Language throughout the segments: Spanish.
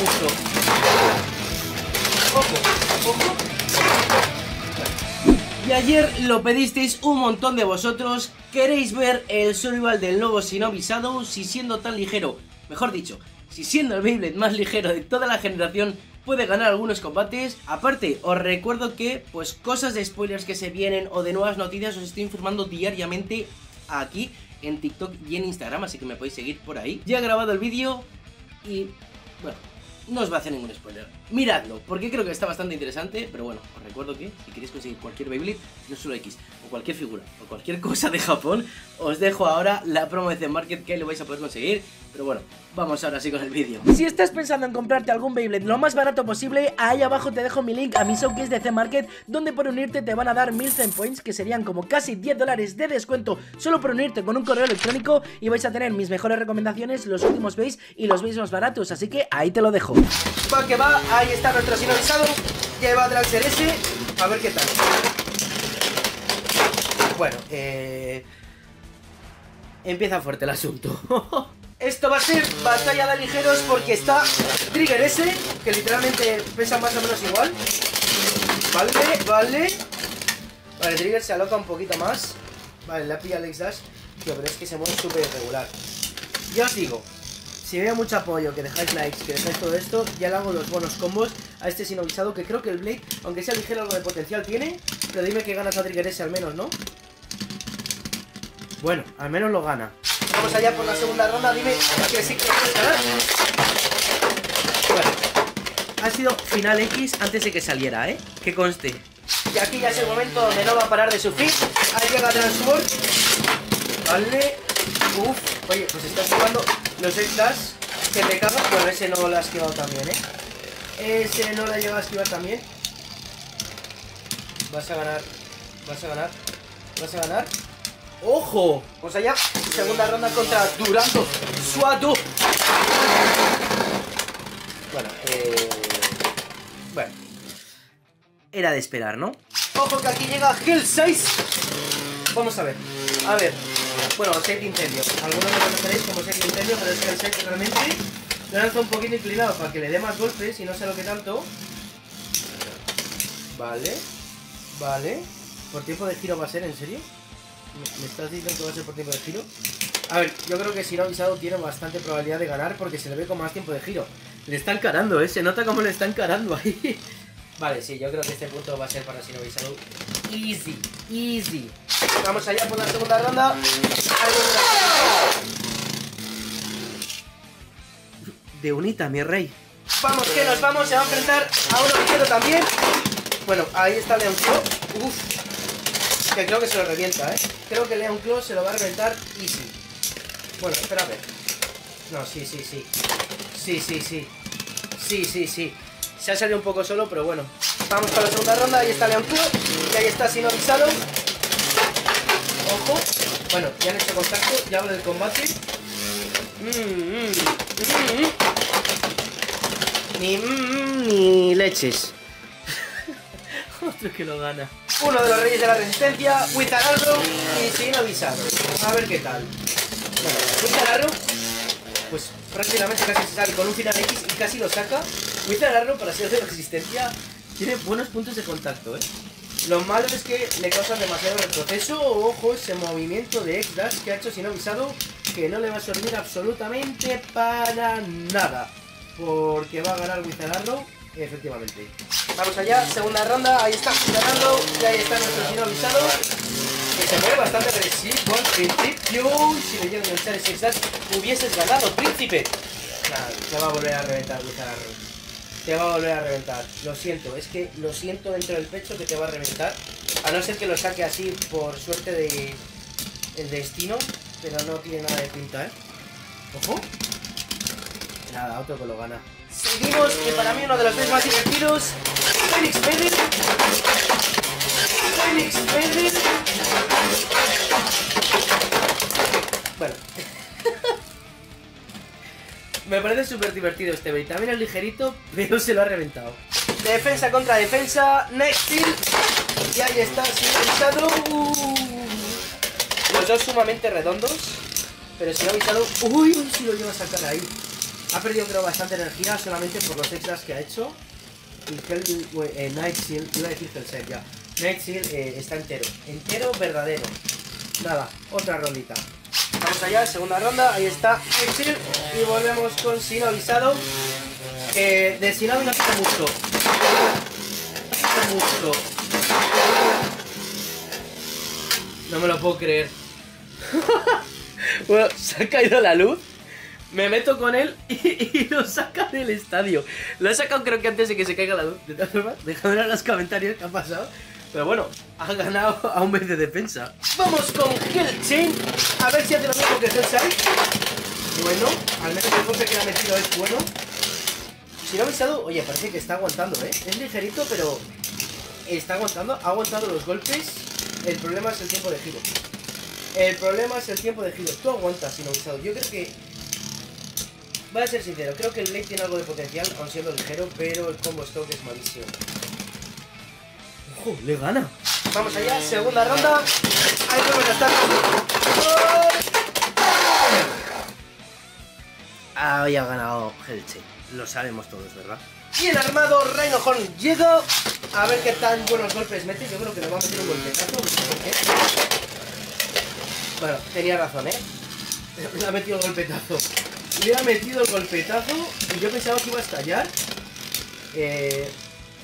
mucho. Ojo, ojo. Y ayer lo pedisteis un montón de vosotros. ¿Queréis ver el survival del nuevo Shinobi Shadow si siendo tan ligero? Mejor dicho, si siendo el Beyblade más ligero de toda la generación puede ganar algunos combates. Aparte, os recuerdo que, pues, cosas de spoilers que se vienen o de nuevas noticias os estoy informando diariamente aquí en TikTok y en Instagram, así que me podéis seguir por ahí. Ya he grabado el vídeo y, bueno, no os va a hacer ningún spoiler. Miradlo, porque creo que está bastante interesante, pero bueno, os recuerdo que si queréis conseguir cualquier Beyblade, no solo X, o cualquier figura, o cualquier cosa de Japón, os dejo ahora la promo de Market que lo vais a poder conseguir, pero bueno, vamos ahora sí con el vídeo. Si estás pensando en comprarte algún Beyblade lo más barato posible, ahí abajo te dejo mi link a mi showcase de C-Market, donde por unirte te van a dar 1000 Zen Points, que serían como casi 10 dólares de descuento solo por unirte con un correo electrónico, y vais a tener mis mejores recomendaciones, los últimos veis y los veis más baratos, así que ahí te lo dejo. Va que va, ahí está nuestro sinonizado, lleva Draxer S, a ver qué tal. Bueno, eh... Empieza fuerte el asunto. Esto va a ser batalla de ligeros porque está Trigger S, que literalmente pesa más o menos igual. Vale, vale. Vale, Trigger se aloca un poquito más. Vale, la pilla Alex Dash. Tío, pero es que se mueve súper irregular. Ya os digo, si veo mucho apoyo, que dejáis likes, que dejáis todo esto, ya le hago los buenos combos a este sinovisado, que creo que el Blade, aunque sea ligero, algo de potencial tiene. Pero dime que ganas a Trigger S al menos, ¿no? Bueno, al menos lo gana. Vamos allá por la segunda ronda, dime que sí que puedes ganar. Bueno, ha sido final X antes de que saliera, ¿eh? Que conste. Y aquí ya es el momento donde no va a parar de sufrir. Ahí llega Transform. Vale. Uf, oye, pues estás jugando los extras que te cagas. Bueno, ese no lo ha esquivado también, ¿eh? Ese no lo ha llegado a esquivar también. Vas a ganar. Vas a ganar. Vas a ganar. ¡Ojo! Vamos allá. Segunda ronda contra Durando Suado. Bueno, eh... Bueno. Era de esperar, ¿no? Ojo que aquí llega Hell 6. Vamos a ver. A ver. Bueno, set incendio. Algunos lo conoceréis como set incendio, pero es que el set realmente lo lanza un poquito inclinado para que le dé más golpes y no sé lo que tanto. Vale. Vale. ¿Por tiempo de giro va a ser, en serio? ¿Me estás diciendo que va a ser por tiempo de giro? A ver, yo creo que si no avisado tiene bastante probabilidad de ganar porque se le ve con más tiempo de giro. Le está encarando, ¿eh? Se nota como le está encarando ahí. vale, sí, yo creo que este punto va a ser para si no avisado. Easy, easy. Vamos allá por la segunda ronda. De unita, mi rey. Vamos, que nos vamos. Se va a enfrentar a uno ligero también. Bueno, ahí está Leon Claw. Uf. Que creo que se lo revienta, ¿eh? Creo que Leon Claw se lo va a reventar easy. Bueno, espera a ver. No, sí, sí, sí. Sí, sí, sí. Sí, sí, sí. Se ha salido un poco solo, pero bueno. Vamos para la segunda ronda. Ahí está Leon Claw. Y ahí está Sino Visalo. Ojo. Bueno, ya han hecho contacto. Ya hablo del combate. Mm, mm, mm, ni, ni leches. Otro que lo gana. Uno de los reyes de la resistencia, Wizararro y sin avisado. A ver qué tal. Bueno, Wizararro, pues prácticamente casi se sale con un final X y casi lo saca. Wizararro, para ser de resistencia, tiene buenos puntos de contacto, ¿eh? Lo malo es que le causan demasiado retroceso. Ojo, ese movimiento de X-Dash que ha hecho sin avisado, que no le va a servir absolutamente para nada. Porque va a ganar Wizararro, efectivamente. Vamos allá, segunda ronda, ahí está ganando y ahí está nuestro sin avisado. Que se mueve bastante agresivo con principio. Si le llegan a echar ese X-Dash, hubieses ganado, príncipe. Nada, se va a volver a reventar Wizararro te va a volver a reventar. Lo siento, es que lo siento dentro del pecho que te va a reventar. A no ser que lo saque así por suerte de el destino, pero no tiene nada de pinta, ¿eh? Ojo. Nada, otro que lo gana. Seguimos, y para mí uno de los tres más divertidos, Phoenix Medel. Phoenix Medel. Bueno. Me parece súper divertido este bait. También es ligerito, pero se lo ha reventado. Defensa contra defensa. Next kill. Y ahí está. Uh. Los dos sumamente redondos. Pero si no avisado. Uy, si lo lleva a sacar ahí. Ha perdido creo bastante energía solamente por los extras que ha hecho. Y eh, Night Seal, iba a decir Hellset ya. Night Seal eh, está entero. Entero verdadero. Nada, otra rondita. Vamos allá, segunda ronda, ahí está Night Seal. Y volvemos con Sino avisado. Eh, de Sino no quita mucho. No mucho. No me lo puedo creer. bueno, se ha caído la luz. Me meto con él y, lo saca del estadio. Lo he sacado creo que antes de que se caiga la luz. De todas formas, dejadme en los comentarios qué ha pasado. Pero bueno, ha ganado a un vez de defensa. Vamos con Hellchain. A ver si hace lo mismo que Hellchain. Bueno, al menos el golpe que le ha metido es bueno. Si lo ha avisado, oye, parece que está aguantando, ¿eh? Es ligerito, pero está aguantando. Ha aguantado los golpes. El problema es el tiempo de giro. El problema es el tiempo de giro. Tú aguantas sin avisado. Yo creo que Voy a ser sincero, creo que el Blade tiene algo de potencial, aun siendo ligero, pero el combo stock es malísimo. ¡Ojo! ¡Le gana! Vamos allá, segunda ronda. Ahí vamos a estar. Había ganado Hellchain. Lo sabemos todos, ¿verdad? El armado Reino Horn llega. A ver qué tan buenos golpes mete. Yo creo que le va a meter un golpetazo. Bueno, tenía razón, ¿eh? Le ha metido un golpetazo le ha metido el golpetazo y yo pensaba que iba a estallar. Eh,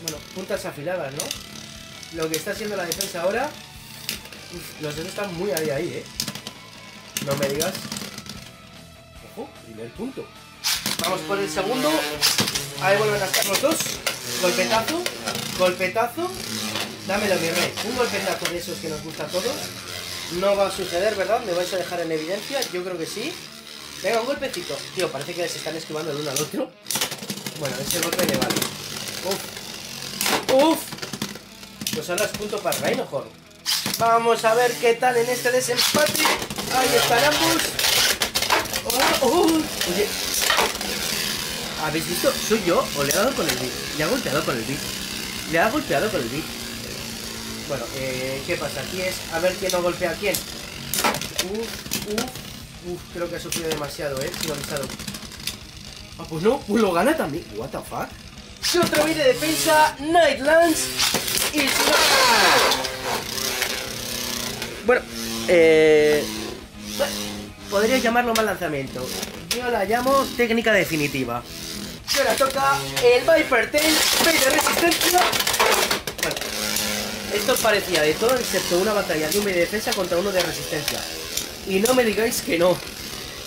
bueno, puntas afiladas, ¿no? Lo que está haciendo la defensa ahora... los dos están muy ahí, ahí, ¿eh? No me digas... Ojo, primer punto. Vamos por el segundo. Ahí vuelven a estar los dos. Golpetazo, golpetazo. Dámelo, mi rey. Un golpetazo de esos que nos gusta a todos. No va a suceder, ¿verdad? ¿Me vais a dejar en evidencia? Yo creo que sí. Venga, un golpecito. Tío, parece que se están esquivando el uno al otro. Bueno, ese golpe le vale. Uf. Uf. Pues ahora es punto para Reinhold. Vamos a ver qué tal en este desempate. Ahí están ambos. Oh, oh. Oye. ¿Habéis visto? ¿Soy yo o le ha dado con el beat? Le ha golpeado con el beat. Le ha golpeado con el beat. Bueno, eh, ¿qué pasa? Aquí es a ver quién no golpea a quién. Uf, uf. Uf, creo que ha sufrido demasiado, ¿eh? Sin avisado. Ah, pues no, pues lo gana también. What the fuck. Si otro de defensa, Nightlands. Y no... Bueno, eh... Podría llamarlo mal lanzamiento. Yo la llamo técnica definitiva. Y ahora toca el Viper Tail, de resistencia. Bueno, esto parecía de todo excepto una batalla de un de defensa contra uno de resistencia. Y no me digáis que no.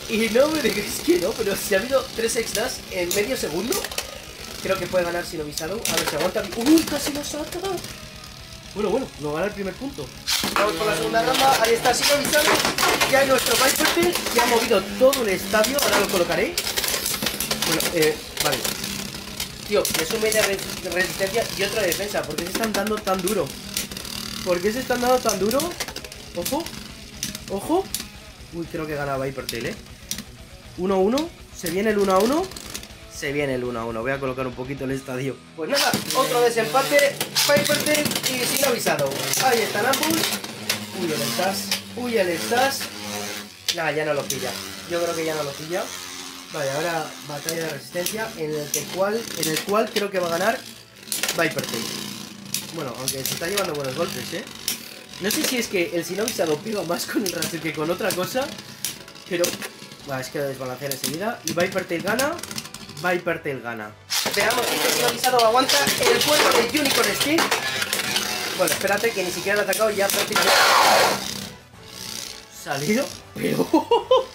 Y no me digáis que no, pero si ha habido tres extras en medio segundo, creo que puede ganar no visado. A ver si aguanta. ¡Uy, casi lo saca! Bueno, bueno, no gana el primer punto. Vamos por la segunda ronda. Ahí está Sino visado. Ya nuestro Viper que ha movido todo el estadio. Ahora lo colocaré. Bueno, eh, vale. Tío, es un medio de resistencia y otra de defensa. ¿Por qué se están dando tan duro? ¿Por qué se están dando tan duro? Ojo. Ojo. Uy, creo que gana Vipertail, ¿eh? 1-1. Se viene el 1-1. Se viene el 1-1. Voy a colocar un poquito el estadio. Pues nada, otro desempate. Vipertail y sin avisado. Ahí están ambos. Uy, el estás. Uy, el estás. Nada, ya no lo pilla. Yo creo que ya no lo pilla. Vale, ahora batalla de resistencia en el, cual, en el cual creo que va a ganar Vipertail. Bueno, aunque se está llevando buenos golpes, ¿eh? No sé si es que el Sinnoh se pega más con el raster que con otra cosa. Pero... Va, es que lo desbalancean enseguida. Y Vipertail gana. Vipertail gana. Veamos si el Sinnoh aguanta el cuerpo de Unicorn Steel. Bueno, espérate que ni siquiera lo ha atacado ya prácticamente... Salido, pero...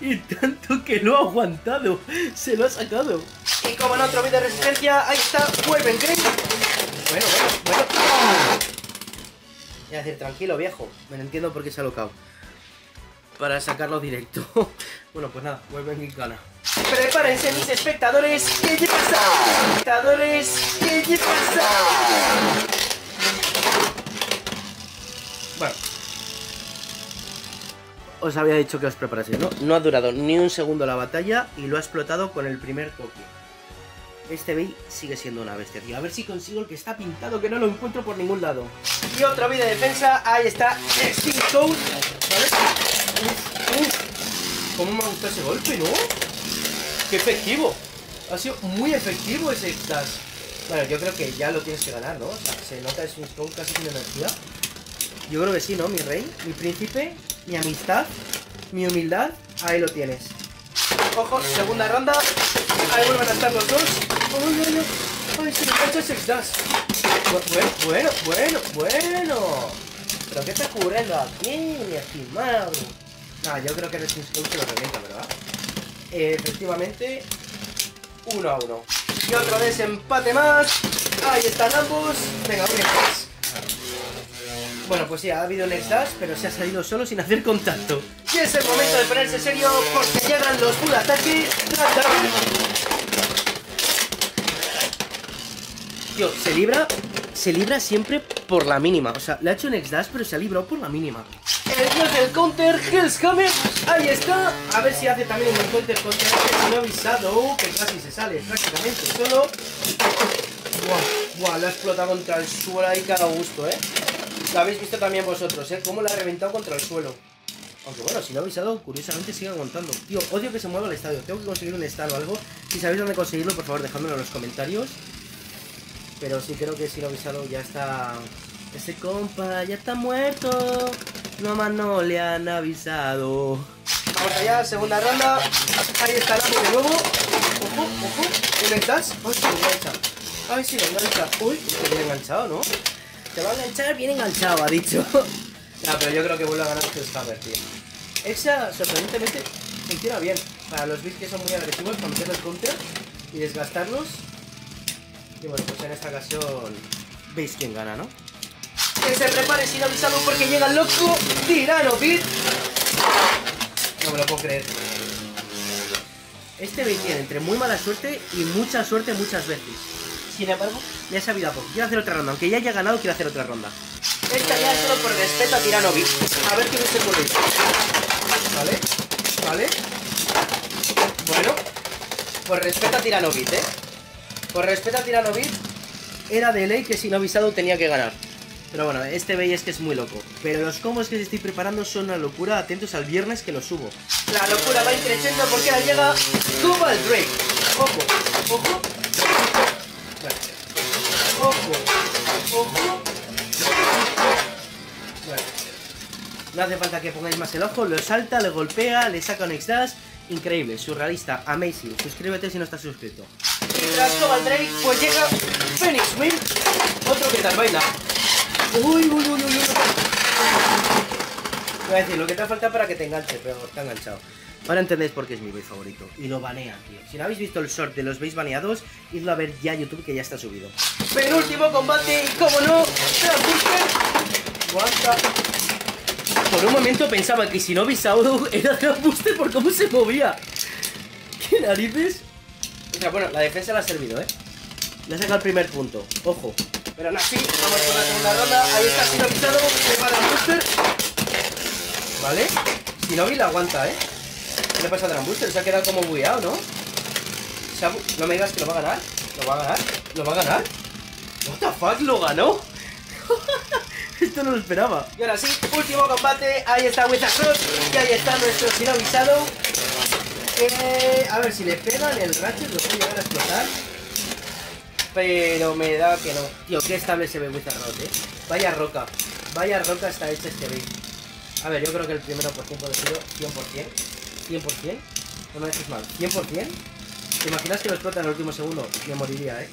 y tanto que lo ha aguantado. Se lo ha sacado. Y como en otro vídeo de resistencia, ahí está, vuelven Bueno, bueno, bueno. Decir, tranquilo, viejo. Me entiendo por qué se ha locado. Para sacarlo directo. bueno, pues nada, vuelven y gana. Prepárense mis espectadores, ¿qué pasa? Espectadores, ¿qué pasa? Bueno. Os había dicho que os preparaseis, ¿no? No ha durado ni un segundo la batalla y lo ha explotado con el primer toque. Este Bey sigue siendo una bestia, tío. A ver si consigo el que está pintado, que no lo encuentro por ningún lado. Y otra vida de defensa. Ahí está. Steam. ¿Vale? ¿Cómo me ha gustado ese golpe, no? ¡Qué efectivo! Ha sido muy efectivo ese Extas. Bueno, yo creo que ya lo tienes que ganar, ¿no? O sea, se nota un Stone casi sin energía. Yo creo que sí, ¿no? Mi rey, mi príncipe, mi amistad, mi humildad. Ahí lo tienes. Ojo, segunda ronda. Ahí vuelven a estar los dos. ¡Ay, ay, ay! ¡Ay, se me engancha ese Extas! Bueno, bueno, bueno, bueno. ¿Pero qué está ocurriendo aquí, mi estimado? No, yo creo que el Stone se lo revienta, ¿verdad? Efectivamente, uno a uno. Y otro desempate más. Ahí están ambos. Venga, un Extas. Bueno, pues sí, ha habido un Extas, pero se ha salido solo sin hacer contacto. Y es el momento de ponerse serio porque llegan los full ataque. Tío, se libra, se libra siempre por la mínima. O sea, le ha hecho un Exdas, pero se ha librado por la mínima. El dios del counter, Hellshammer, ahí está. A ver si hace también un counter contra este no avisado, que casi se sale prácticamente solo. Buah, buah, lo ha explotado contra el suelo ahí cada gusto, ¿eh? Lo habéis visto también vosotros, ¿eh? Cómo lo ha reventado contra el suelo. Aunque bueno, si no avisado, curiosamente sigue aguantando. Tío, odio que se mueva el estadio. Tengo que conseguir un estadio o algo. Si sabéis dónde conseguirlo, por favor, dejádmelo en los comentarios. Pero sí creo que si lo avisado ya está... Ese compa ya está muerto. No más no le han avisado. Vamos allá, segunda ronda. Ahí está de nuevo. Ojo, ojo. ¿Un enganchas? Ay, sí, engancha. Ay, sí, engancha. Uy, bien enganchado, ¿no? Te va a enganchar bien enganchado, ha dicho. no, pero yo creo que vuelve a ganar Hellshammer, tío. Esa, sorprendentemente, funciona bien. Para los bits que son muy agresivos, para meter el counter y desgastarlos. Y bueno, pues en esta ocasión veis quién gana, ¿no? Que se prepare sin avisado porque llega el loco Tirano Beat. No me lo puedo creer. Este Bait tiene entre muy mala suerte y mucha suerte muchas veces. Sin embargo, le ha sabido a poco. Quiero hacer otra ronda. Aunque ya haya ganado, quiero hacer otra ronda. Esta ya es solo por respeto a Tirano Beat. A ver qué hubiese ocurrido. Vale, vale. Bueno, por respeto a Tirano Beat, ¿eh? Por respeto a Tirano Beat, era de ley que si no avisado tenía que ganar. Pero bueno, este veis que es muy loco. Pero los combos que estoy preparando son una locura. Atentos al viernes que los subo. La locura va increciendo porque ahora llega Cobalt Drake. Ojo, ojo. No hace falta que pongáis más el ojo. Lo salta, le golpea, le saca un X-Dash. Increíble, surrealista, amazing. Suscríbete si no estás suscrito. Tras Cobalt Drake, pues llega Phoenix Win. Otro que tal baila. Uy, uy, uy, uy, lo que te falta para que te enganche, pero ha enganchado. Ahora entendéis por qué es mi bait favorito. Y lo banean, tío. Si no habéis visto el short de los veis baneados, idlo a ver ya YouTube que ya está subido. Penúltimo combate, y como no, Aguanta. Por un momento pensaba que si no Bisauro era Trap Booster por cómo se movía. ¿Qué narices? O sea, bueno, la defensa la ha servido, ¿eh? Le ha el primer punto. Ojo. Pero aún así, vamos con la segunda ronda. Ahí está Shinobi Shadow, prepara el booster. ¿Vale? Shinobi la aguanta, ¿eh? ¿Qué le pasa a Drum Booster? Se ha quedado como bugueado, ¿no? No me digas que lo va a ganar. ¿Lo va a ganar? ¿Lo va a ganar? What the fuck, lo ganó. Esto no lo esperaba. Y ahora sí, último combate. Ahí está Wizard Cross. Y ahí está nuestro Shinobi Shadow. Eh, a ver si le pegan el Ratchet, lo puede llegar a explotar. Pero me da que no. Tío, qué estable se ve Wizard eh. Vaya roca. Vaya roca está hecha este bait. A ver, yo creo que el primero por tiempo de tiro 100%. 100%. No me dejes mal. 100%. ¿Te imaginas que lo explota en el último segundo? Me moriría, eh.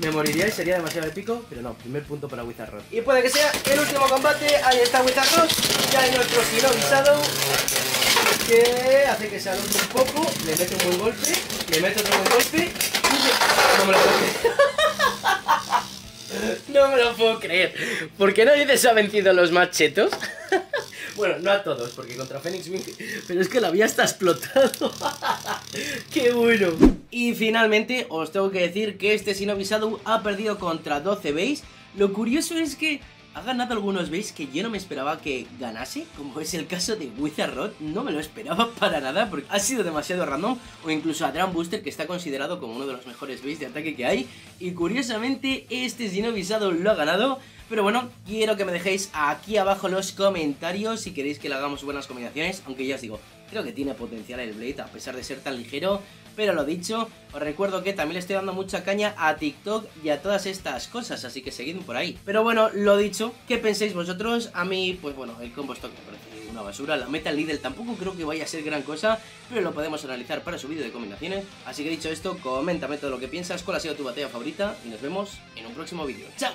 Me moriría y sería demasiado épico, pero no, primer punto para Wizard Rod. Y puede que sea el último combate. Ahí está Wizard Rod. Ya hay nuestro Shinobi Shadow. Que hace que se aloje un poco. Le mete un buen golpe. Le mete otro buen golpe. No me lo puedo creer. No me lo puedo creer. ¿Por qué nadie se ha vencido a los machetos? Bueno, no a todos, porque contra Phoenix Wing. Pero es que la vía está explotado. ¡Qué bueno! Y finalmente os tengo que decir que este Shinobi Shadow ha perdido contra 12 base. Lo curioso es que ha ganado algunos base que yo no me esperaba que ganase, como es el caso de Wizard Rod. No me lo esperaba para nada porque ha sido demasiado random. O incluso a Drum Booster, que está considerado como uno de los mejores base de ataque que hay. Y curiosamente, este Shinobi Shadow lo ha ganado. Pero bueno, quiero que me dejéis aquí abajo los comentarios si queréis que le hagamos buenas combinaciones. Aunque ya os digo, creo que tiene potencial el Blade, a pesar de ser tan ligero. Pero lo dicho, os recuerdo que también le estoy dando mucha caña a TikTok y a todas estas cosas, así que seguidme por ahí. Pero bueno, lo dicho, ¿qué pensáis vosotros? A mí, pues bueno, el combo stock me parece una basura. La meta Lidl tampoco creo que vaya a ser gran cosa, pero lo podemos analizar para su vídeo de combinaciones. Así que dicho esto, coméntame todo lo que piensas, cuál ha sido tu batalla favorita y nos vemos en un próximo vídeo. ¡Chao!